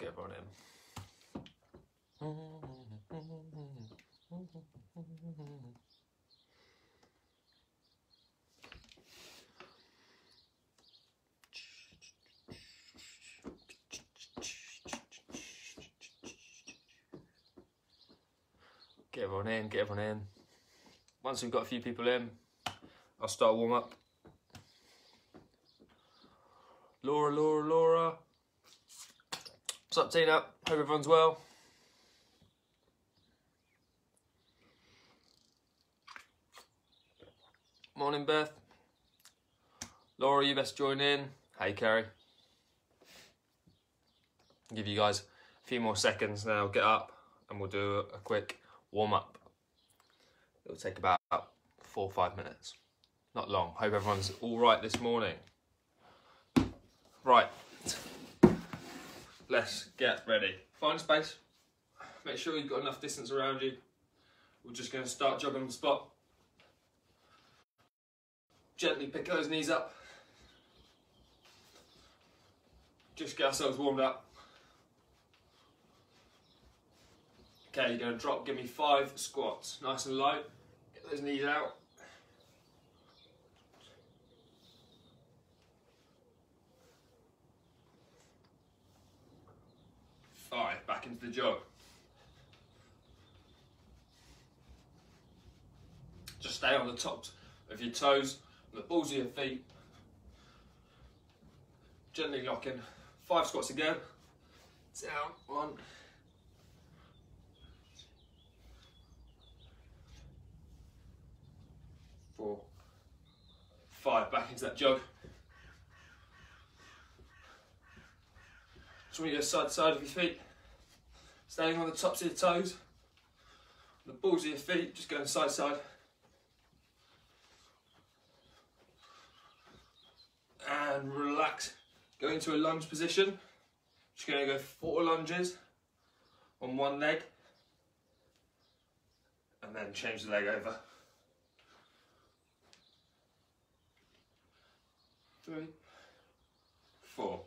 Get everyone in. Get everyone in, get everyone in. Once we've got a few people in, I'll start warm up. Laura, Laura, Laura. What's up? Hope everyone's well. Morning, Beth. Laura, you best join in. Hey, Kerry. Give you guys a few more seconds now. Get up and we'll do a quick warm up. It'll take about four or five minutes. Not long. Hope everyone's all right this morning. Right, let's get ready. Find space. Make sure you've got enough distance around you. We're just going to start jogging the spot. Gently pick those knees up. Just get ourselves warmed up. Okay, you're going to drop, give me five squats. Nice and light. Get those knees out. Five, back into the jog. Just stay on the tops of your toes, the balls of your feet. Gently lock in. Five squats again. Down, one. Four. Five, back into that jog. Swing your side to side of your feet. Staying on the tops of your toes. The balls of your feet just going side side. And relax. Go into a lunge position. Just going to go four lunges on one leg. And then change the leg over. Three, four.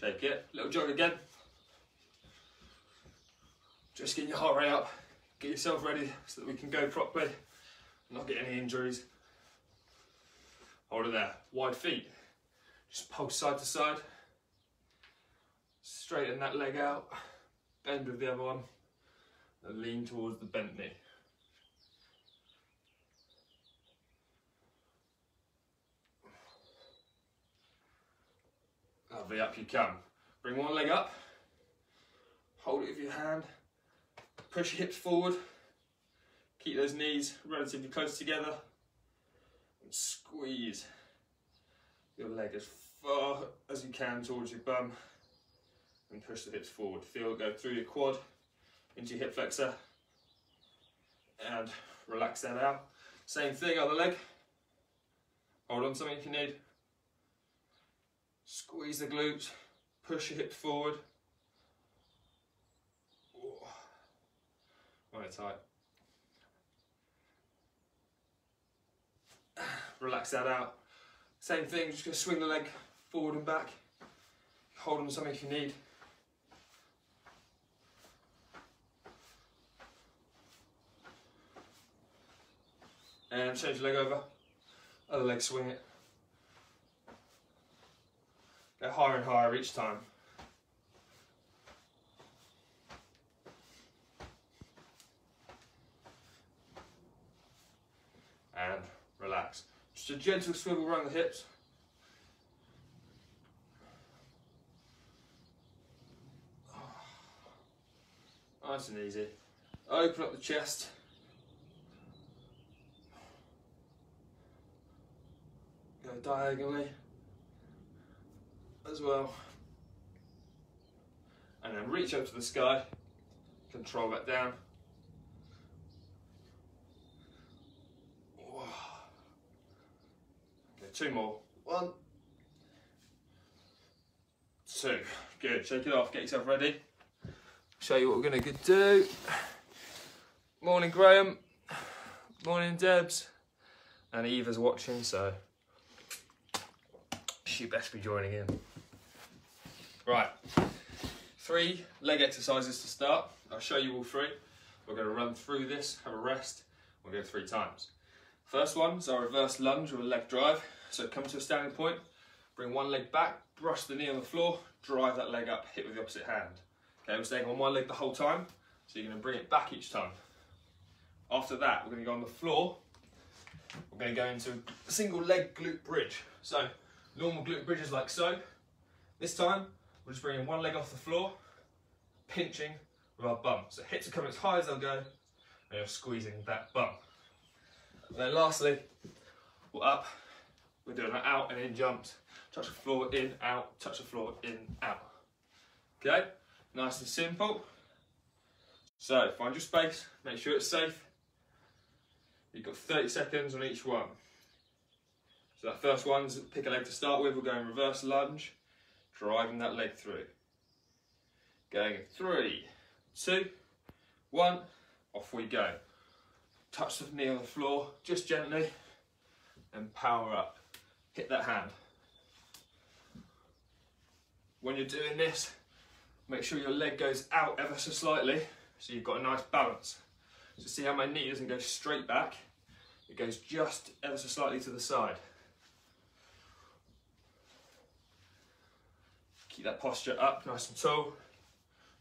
Shake it. Little jog again. Just get your heart rate up. Get yourself ready so that we can go properly. Not get any injuries. Hold it there. Wide feet. Just pulse side to side. Straighten that leg out. Bend with the other one. And lean towards the bent knee. Lovely, up you come. Bring one leg up, hold it with your hand, push your hips forward, keep those knees relatively close together, and squeeze your leg as far as you can towards your bum, and push the hips forward. Feel it go through your quad, into your hip flexor, and relax that out. Same thing, other leg. Hold on something if you need. Squeeze the glutes, push your hips forward. Tight. Relax that out. Same thing, just gonna swing the leg forward and back. Hold on to something if you need. And change the leg over. Other leg swing it. Go higher and higher each time. And relax. Just a gentle swivel around the hips. Nice and easy. Open up the chest. Go diagonally as well. And then reach up to the sky, control that down. Two more. One, two. Good. Shake it off. Get yourself ready. Show you what we're going to do. Morning, Graham. Morning, Debs. And Eva's watching, so she best be joining in. Right, three leg exercises to start. I'll show you all three. We're going to run through this, have a rest. We'll go three times. First one is our reverse lunge with a leg drive. So come to a standing point, bring one leg back, brush the knee on the floor, drive that leg up, hit with the opposite hand. Okay, we're staying on one leg the whole time, so you're to bring it back each time. After that, we're to go on the floor. We're to go into a single leg glute bridge. So normal glute bridges like so. This time, we're just bringing one leg off the floor, pinching with our bum. So hips are coming as high as they'll go, and you're squeezing that bum. And then lastly, we're up, we're doing an out and in jumps. Touch the floor, in, out, touch the floor, in, out. Okay, nice and simple. So find your space, make sure it's safe. You've got 30 seconds on each one. So that first one's pick a leg to start with, we're going reverse lunge, driving that leg through. Going in three, two, one, off we go. Touch the knee on the floor, just gently, and power up. Hit that hand. When you're doing this, make sure your leg goes out ever so slightly, so you've got a nice balance. So see how my knee doesn't go straight back, it goes just ever so slightly to the side. Keep that posture up, nice and tall.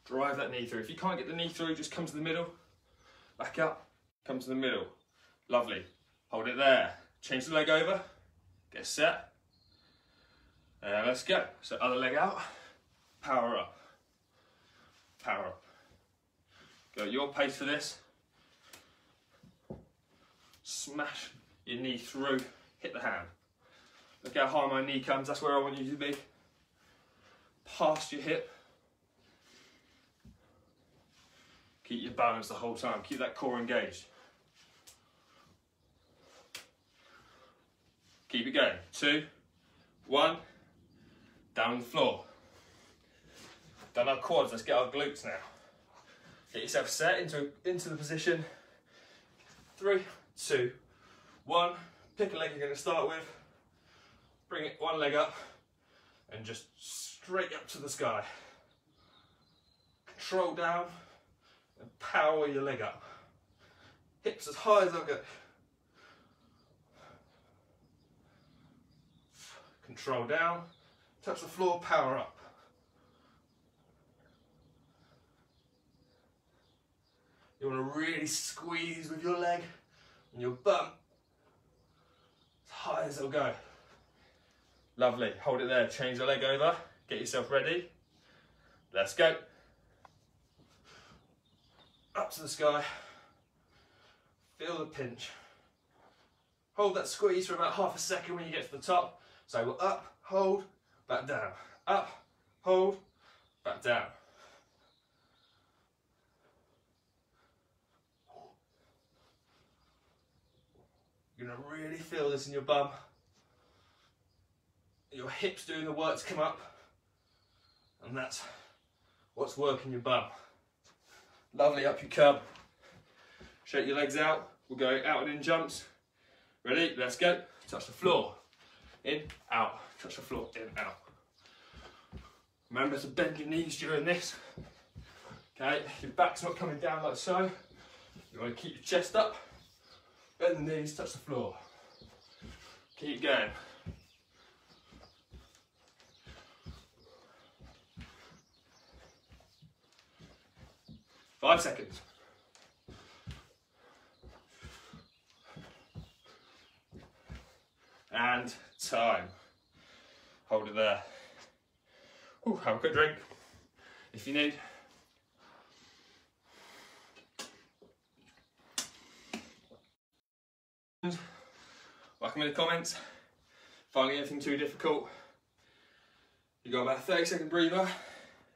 Drive that knee through. If you can't get the knee through, just come to the middle. Back up, come to the middle. Lovely. Hold it there. Change the leg over. Get set. And let's go. So other leg out. Power up. Power up. Go your pace for this. Smash your knee through. Hit the hand. Look how high my knee comes. That's where I want you to be. Past your hip. Keep your balance the whole time. Keep that core engaged. Keep it going. Two, one, down the floor. Done our quads, let's get our glutes now. Get yourself set into, into the position. Three, two, one. Pick a leg you're gonna start with. Bring it one leg up and just straight up to the sky. Control down and power your leg up. Hips as high as I'll go. Control down, touch the floor, power up. You want to really squeeze with your leg and your bum as high as it'll go. Lovely, hold it there, change the leg over, get yourself ready. Let's go up to the sky, feel the pinch. Hold that squeeze for about half a second when you get to the top. So we're up, hold, back down, up, hold, back down. You're gonna really feel this in your bum. Your hips doing the work to come up. And that's what's working your bum. Lovely, up you come. Shake your legs out. We'll go out and in jumps. Ready? Let's go. Touch the floor. In, out. Touch the floor. In, out. Remember to bend your knees during this. Okay, your back's not coming down like so. You want to keep your chest up. Bend the knees, touch the floor. Keep going. Five seconds. And time. Hold it there. Ooh, have a quick drink if you need. Welcome in the comments. Finding anything too difficult, you got about a 30 second breather,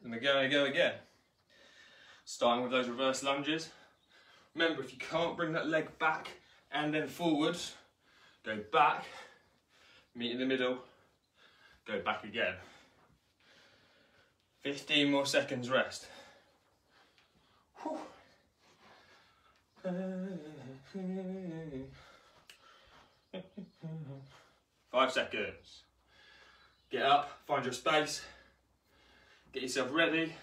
and we're going to go again starting with those reverse lunges. Remember, if you can't bring that leg back and then forwards, go back, meet in the middle, go back again. 15 more seconds rest. Five seconds. Get up, find your space, get yourself ready,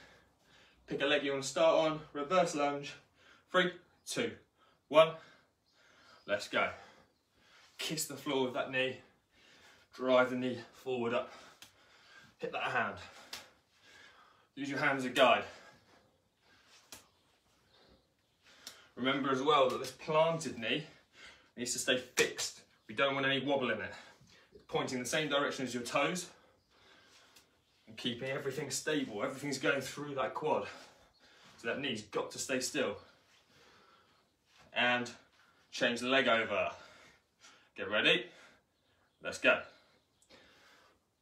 Pick a leg you want to start on, reverse lunge. Three, two, one. Let's go. Kiss the floor with that knee. Drive the knee forward up. Hit that hand. Use your hand as a guide. Remember as well that this planted knee needs to stay fixed. We don't want any wobble in it. Pointing the same direction as your toes and keeping everything stable. Everything's going through that quad. So that knee's got to stay still. And change the leg over. Get ready. Let's go.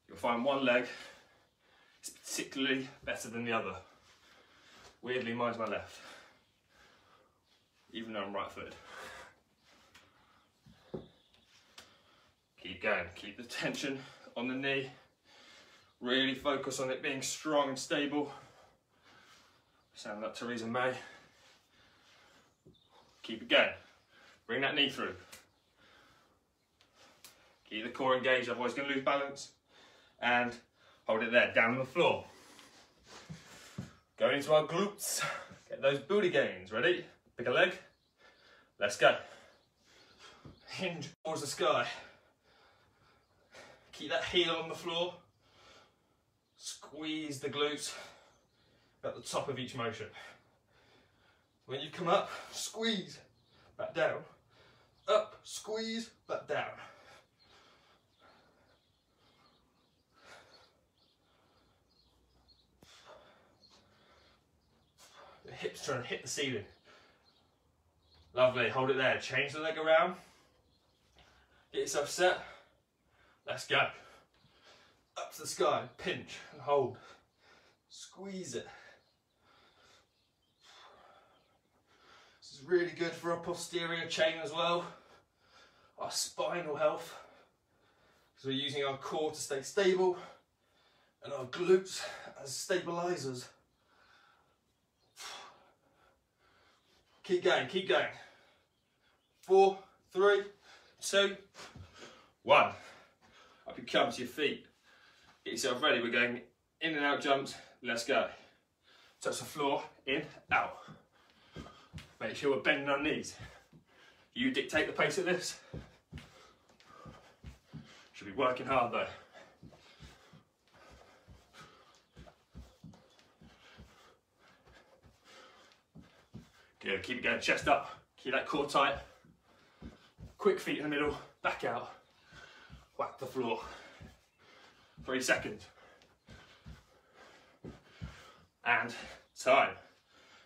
You'll find one leg is particularly better than the other. Weirdly, mine's my left. Even though I'm right footed. Keep going, keep the tension on the knee. Really focus on it being strong and stable. Sound like Theresa May. Keep it going. Bring that knee through. Keep the core engaged, otherwise you're going to lose balance. And hold it there, down on the floor. Going into our glutes. Get those booty gains. Ready? Pick a leg. Let's go. Hinge towards the sky. Keep that heel on the floor. Squeeze the glutes at the top of each motion. When you come up, squeeze, back down. Up, squeeze, back down. Hips trying to hit the ceiling. Lovely, hold it there. Change the leg around. Get yourself set. Let's go. Up to the sky, pinch and hold. Squeeze it. This is really good for our posterior chain as well. Our spinal health. Because we're using our core to stay stable and our glutes as stabilizers. Keep going, keep going. Four, three, two, one. Up you come to your feet. Get yourself ready. We're going in and out jumps. Let's go. Touch the floor, in, out. Make sure we're bending our knees. You dictate the pace of this. Should be working hard though. Good, keep it going, chest up. Keep that core tight. Quick feet in the middle, back out. Whack the floor. Three seconds. And time.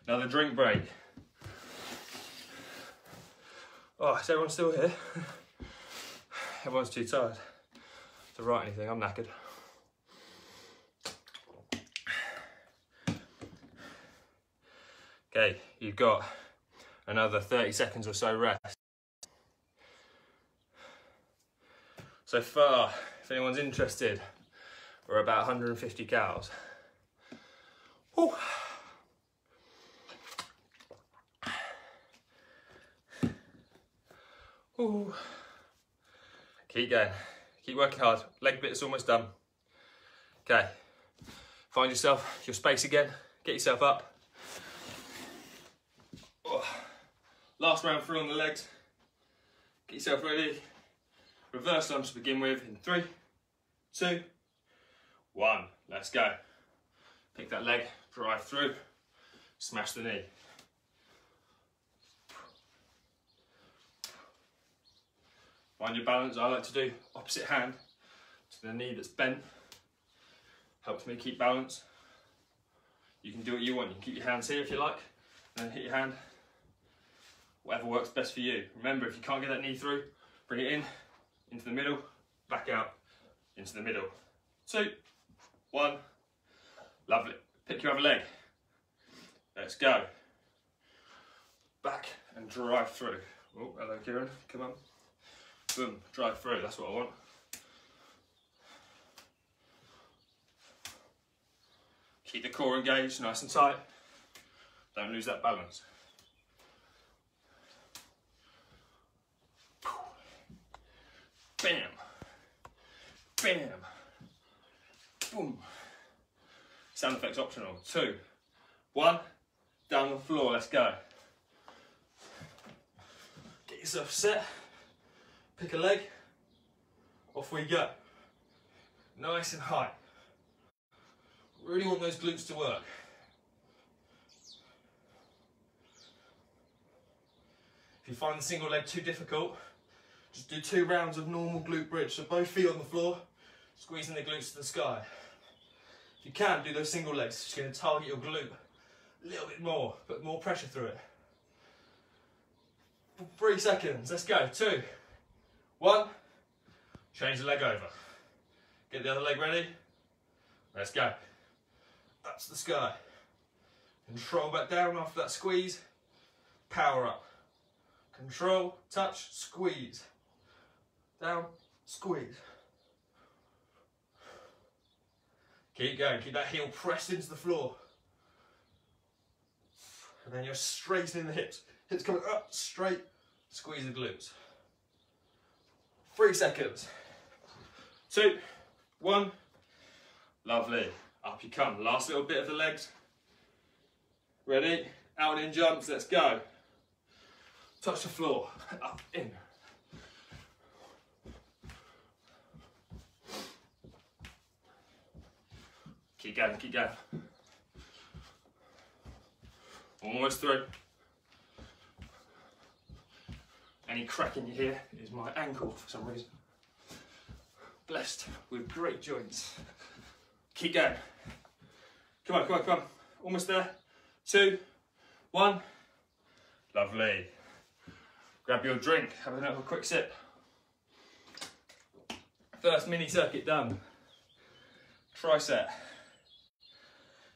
Another drink break. Oh, is everyone still here? Everyone's too tired to write anything. I'm knackered. Okay, you've got another 30 seconds or so rest. So far, if anyone's interested, we're about 150 cows. Ooh. Ooh. Keep going. Keep working hard. Leg bit is almost done. Okay. Find yourself your space again. Get yourself up. Oh. Last round through on the legs. Get yourself ready. Reverse lunge to begin with in three, two, one. Let's go. Pick that leg, drive through, smash the knee. Find your balance. I like to do opposite hand to the knee that's bent. Helps me keep balance. You can do what you want. You can keep your hands here if you like, and then hit your hand. Whatever works best for you. Remember, if you can't get that knee through, bring it in, into the middle, back out, into the middle. Two, one, lovely. Pick your other leg. Let's go. Back and drive through. Oh, hello Kieran, come on. Boom, drive through, that's what I want. Keep the core engaged, nice and tight. Don't lose that balance. Bam. Bam. Boom. Sound effects optional. Two, one, down the floor, let's go. Get yourself set, pick a leg, off we go. Nice and high. Really want those glutes to work. If you find the single leg too difficult, just do two rounds of normal glute bridge. So both feet on the floor, squeezing the glutes to the sky. If you can, do those single legs. Just going to target your glute a little bit more, put more pressure through it. Three seconds, let's go. Two, one, change the leg over. Get the other leg ready. Let's go. Up to the sky. Control back down after that squeeze. Power up. Control, touch, squeeze. Down, squeeze. Keep going, keep that heel pressed into the floor. And then you're straightening the hips. Hips coming up, straight, squeeze the glutes. Three seconds. Two, one. Lovely. Up you come. Last little bit of the legs. Ready? Out and in jumps. Let's go. Touch the floor. Up, in. Keep going, keep going. Almost through. Any cracking you hear is my ankle for some reason. Blessed with great joints. Keep going. Come on, come on, come on. Almost there. Two, one. Lovely. Grab your drink, have another quick sip. First mini circuit done. Tricep.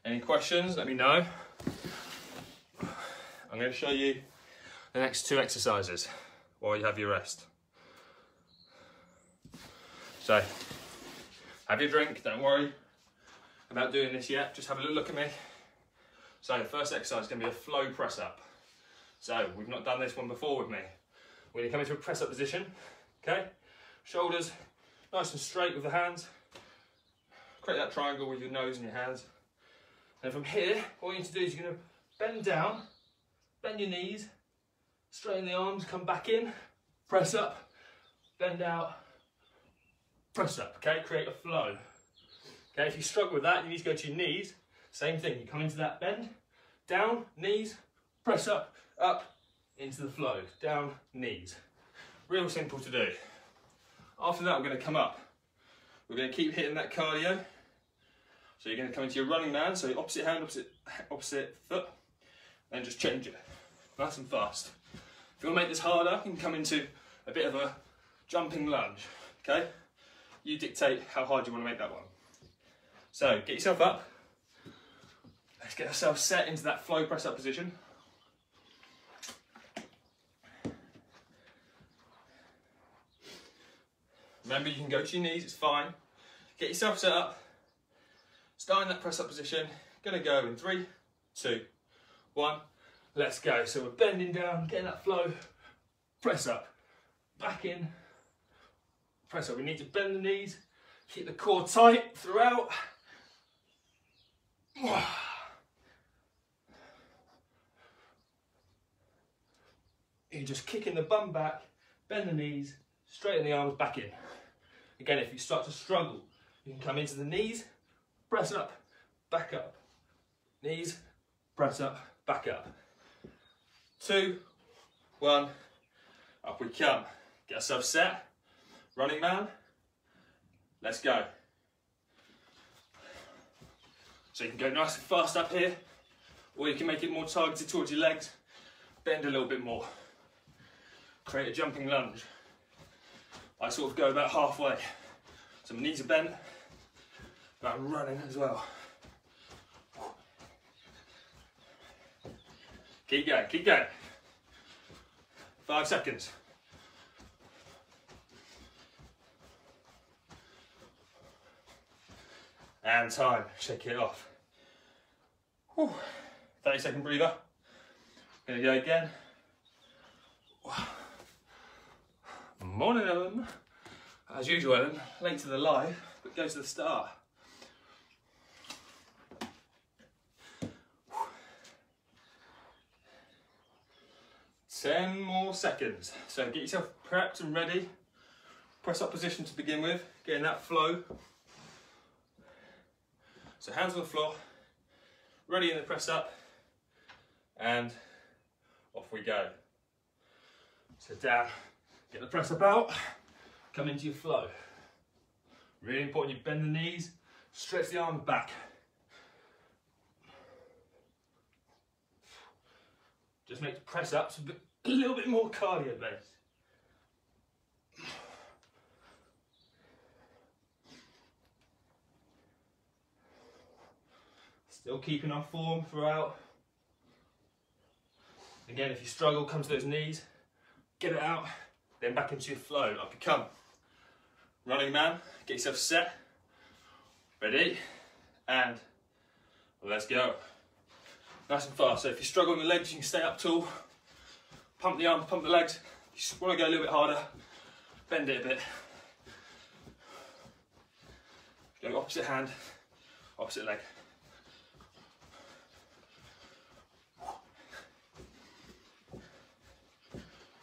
Any questions? Let me know. I'm going to show you the next two exercises while you have your rest. So, have your drink, don't worry about doing this yet, just have a little look at me. So, the first exercise is going to be a flow press up. So, we've not done this one before with me. We're going to come into a press up position, okay? Shoulders nice and straight with the hands. Create that triangle with your nose and your hands. And from here, what you need to do is you're going to bend down, bend your knees, straighten the arms, come back in, press up, bend out, press up, okay? Create a flow. Okay, if you struggle with that, you need to go to your knees. Same thing, you come into that bend, down, knees, press up, up, into the flow, down, knees. Real simple to do. After that, we're going to come up. We're going to keep hitting that cardio. So you're going to come into your running man, so opposite hand, opposite, opposite foot, and just change it. Nice and fast. If you want to make this harder, you can come into a bit of a jumping lunge, okay? You dictate how hard you want to make that one. So get yourself up. Let's get ourselves set into that flow press up position. Remember, you can go to your knees, it's fine. Get yourself set up. Start in that press up position. Gonna go in three, two, one. Let's go. So we're bending down, getting that flow. Press up, back in, press up. We need to bend the knees, keep the core tight throughout. You're just kicking the bum back, bend the knees, straighten the arms back in. Again, if you start to struggle, you can come into the knees, press up, back up. Knees, press up, back up. Two, one, up we come. Get ourselves set. Running man. Let's go. So you can go nice and fast up here, or you can make it more targeted towards your legs. Bend a little bit more. Create a jumping lunge. I sort of go about halfway. So my knees are bent, but I'm running as well. Keep going, keep going. Five seconds. And time, shake it off. Whew. 30 second breather. Gonna go again. Morning, Ellen. As usual, Ellen, late to the live, but goes to the start. 10 more seconds. So get yourself prepped and ready. Press up position to begin with, getting that flow. So hands on the floor, ready in the press up, and off we go. So down, get the press up out, come into your flow. Really important you bend the knees, stretch the arms back. Just make the press ups a, bit, a little bit more cardio based. Still keeping our form throughout. Again, if you struggle, come to those knees, get it out, then back into your flow. Up you come. Running man, get yourself set. Ready, and let's go. Nice and fast. So if you struggle on the legs, you can stay up tall. Pump the arms, pump the legs. You want to go a little bit harder, bend it a bit. Go opposite hand, opposite leg.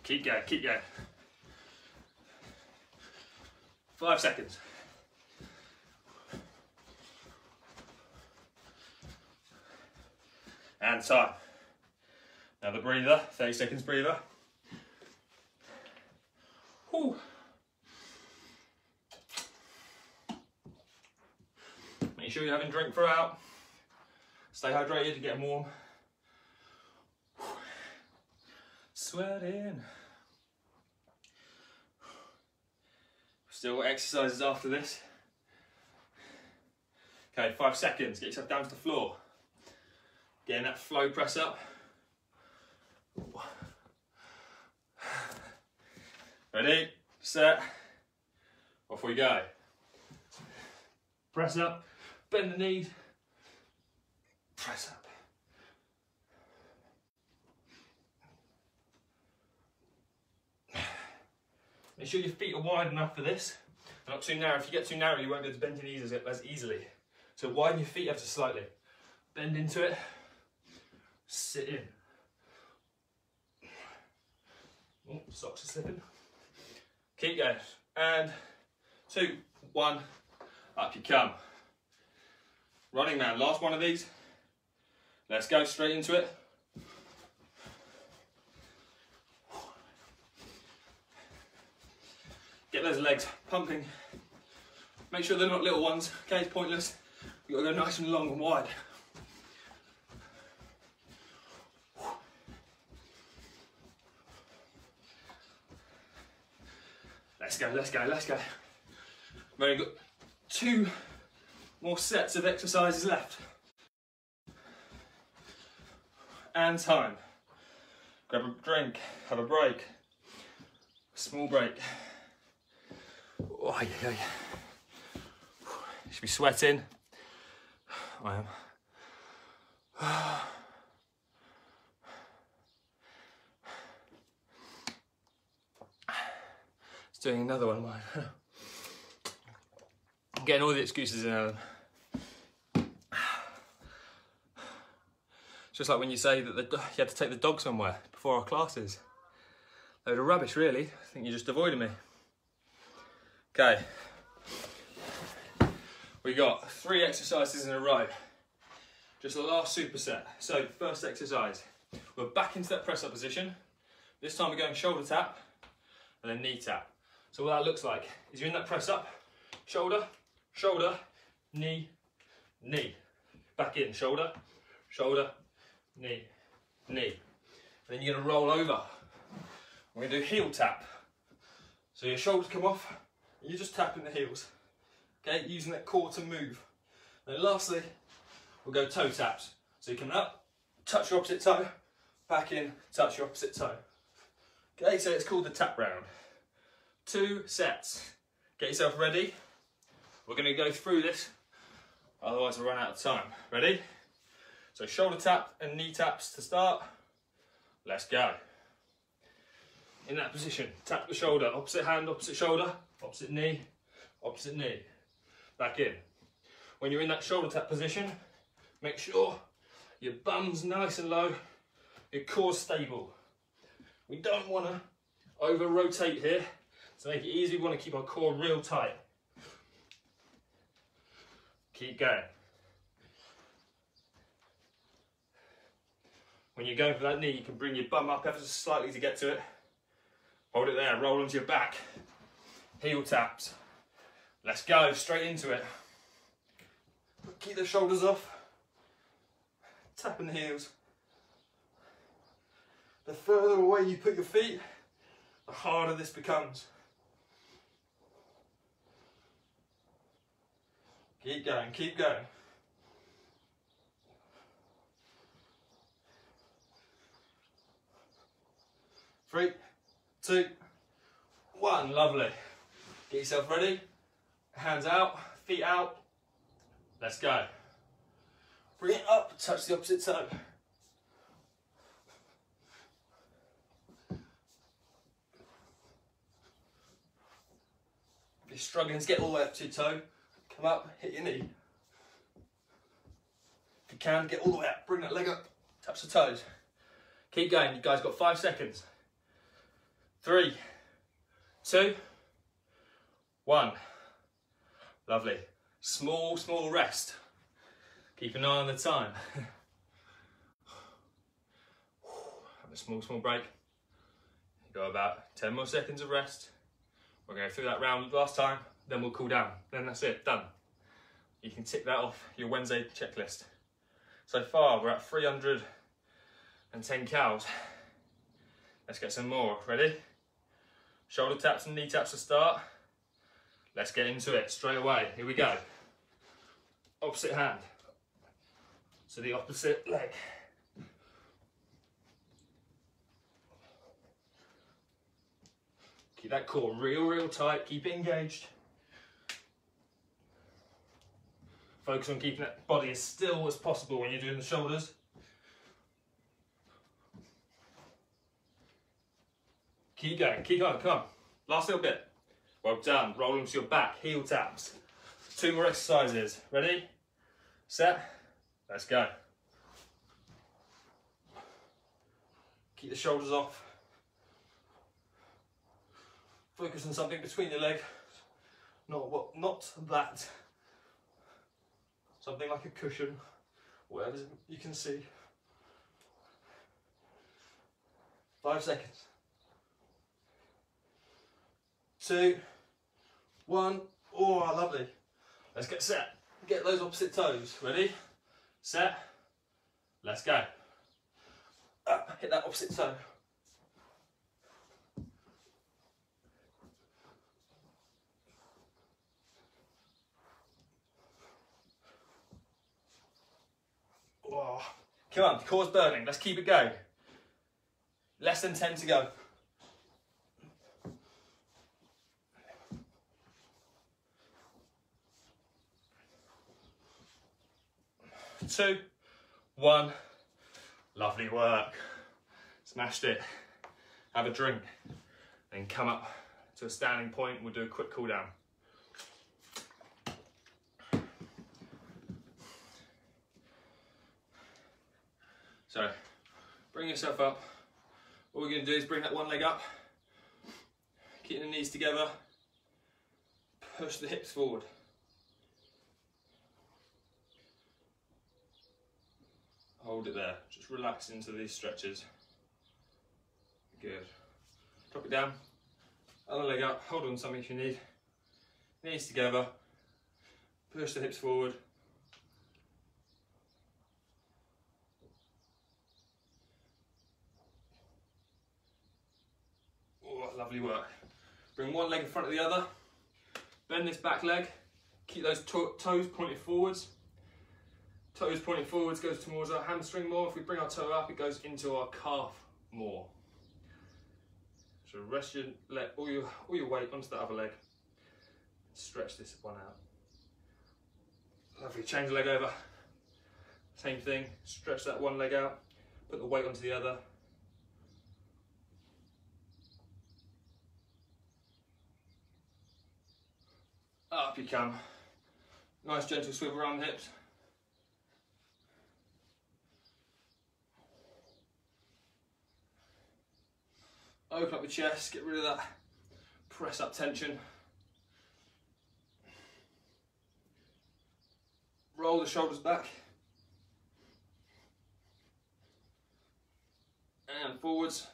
Keep going, keep going. Five seconds. And time. Now the breather, 30 seconds breather. Whew. Make sure you're having drink throughout. Stay hydrated to get warm. Sweating. Still exercises after this. Okay, five seconds. Get yourself down to the floor. Getting that flow press up. Ready, set, off we go. Press up, bend the knees, press up. Make sure your feet are wide enough for this. Not too narrow. If you get too narrow, you won't be able to bend your knees as, as easily. So widen your feet ever so slightly. Bend into it. Sit in. Oh, socks are slipping. Keep going. And two, one, up you come. Running man, last one of these. Let's go straight into it. Get those legs pumping. Make sure they're not little ones, okay, it's pointless. You've got to go nice and long and wide. Let's go, let's go, let's go. Very good. Two more sets of exercises left. And time. Grab a drink, have a break. Small break. Oh, yeah, yeah. Should be sweating. I am. Doing another one, mine. I'm getting all the excuses in, Alan. It's just like when you say that the, you had to take the dog somewhere before our classes. Load of rubbish, really. I think you're just avoiding me. Okay. We got three exercises in a row. Just the last superset. So first exercise, we're back into that press up position. This time we're going shoulder tap and then knee tap. So what that looks like is you're in that press up, shoulder, shoulder, knee, knee. Back in, shoulder, shoulder, knee, knee. And then you're gonna roll over. We're gonna do heel tap. So your shoulders come off, and you're just tapping the heels. Okay, using that core to move. Then lastly, we'll go toe taps. So you're coming up, touch your opposite toe, back in, touch your opposite toe. Okay, so it's called the tap round. Two sets. Get yourself ready. We're gonna go through this, otherwise we'll run out of time. Ready? So shoulder tap and knee taps to start. Let's go. In that position, tap the shoulder, opposite hand, opposite shoulder, opposite knee, opposite knee. Back in. When you're in that shoulder tap position, make sure your bum's nice and low, your core's stable. We don't want to over rotate here. To make it easy, we want to keep our core real tight. Keep going. When you're going for that knee, you can bring your bum up ever so slightly to get to it. Hold it there, roll onto your back. Heel taps. Let's go, straight into it. Keep the shoulders off. Tapping the heels. The further away you put your feet, the harder this becomes. Keep going, keep going. Three, two, one. Lovely. Get yourself ready. Hands out, feet out. Let's go. Bring it up, touch the opposite toe. If you're struggling to get all the way up to your toe, come up, hit your knee. If you can, get all the way up, bring that leg up, touch the toes. Keep going, you guys got five seconds three, two, one. Lovely. Small, small rest. Keep an eye on the time. Have a small, small break. You got about 10 more seconds of rest. We're going through that round last time, then we'll cool down. Then that's it, done. You can tick that off your Wednesday checklist. So far, we're at 310 cows. Let's get some more. Ready? Shoulder taps and knee taps to start. Let's get into it straight away. Here we go. Opposite hand. So the opposite leg. Keep that core real, real tight. Keep it engaged. Focus on keeping that body as still as possible when you're doing the shoulders. Keep going, keep going, come on. Last little bit. Well done. Roll onto your back, heel taps. Two more exercises. Ready? Set. Let's go. Keep the shoulders off. Focus on something between your legs. Not what not that. Something like a cushion, whatever you can see. Five seconds two, one. Oh, lovely. Let's get set. Get those opposite toes. Ready? Set. Let's go. Hit that opposite toe. Oh, come on, core's burning. Let's keep it going. Less than 10 to go. two, one. Lovely work. Smashed it. Have a drink. Then come up to a standing point. We'll do a quick cool down. So, bring yourself up. All we're going to do is bring that one leg up, keep the knees together, push the hips forward. Hold it there. Just relax into these stretches. Good. Drop it down. Other leg up. Hold on something if you need. Knees together. Push the hips forward. Oh, lovely work. Bring one leg in front of the other. Bend this back leg. Keep those to toes pointed forwards. Toes pointing forwards goes towards our hamstring more. If we bring our toe up, it goes into our calf more. So rest your leg, all your, all your weight onto the other leg. Stretch this one out. Lovely, change the leg over. Same thing, stretch that one leg out, put the weight onto the other. Up you come. Nice gentle swivel around the hips. open up the chest, get rid of that press up tension. Roll the shoulders back. And forwards.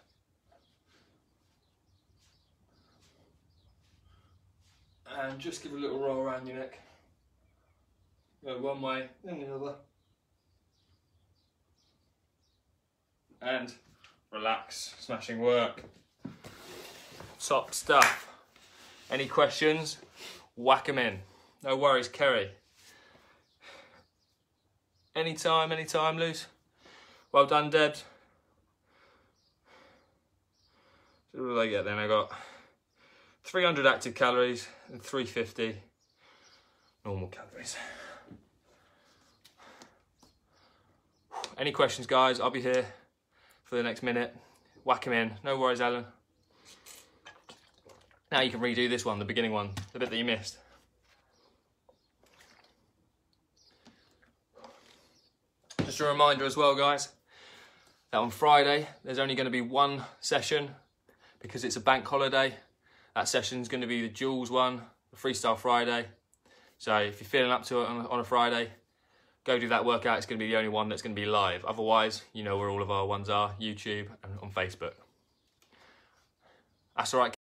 And just give a little roll around your neck. Go one way, then the other. And relax, smashing work. Top stuff. Any questions? Whack them in. No worries, Kerry. Anytime, anytime, Luz. Well done, Deb. So what did I get then? I got 300 active calories and 350 normal calories. Any questions, guys? I'll be here for the next minute. Whack them in. No worries, Alan. Now you can redo this one, the beginning one, the bit that you missed. Just a reminder as well, guys, that on Friday there's only going to be one session because it's a bank holiday. That session's going to be the Jules one, the Freestyle Friday. So if you're feeling up to it on, on a Friday, go do that workout. It's going to be the only one that's going to be live. Otherwise, you know where all of our ones are YouTube and on Facebook. That's all right.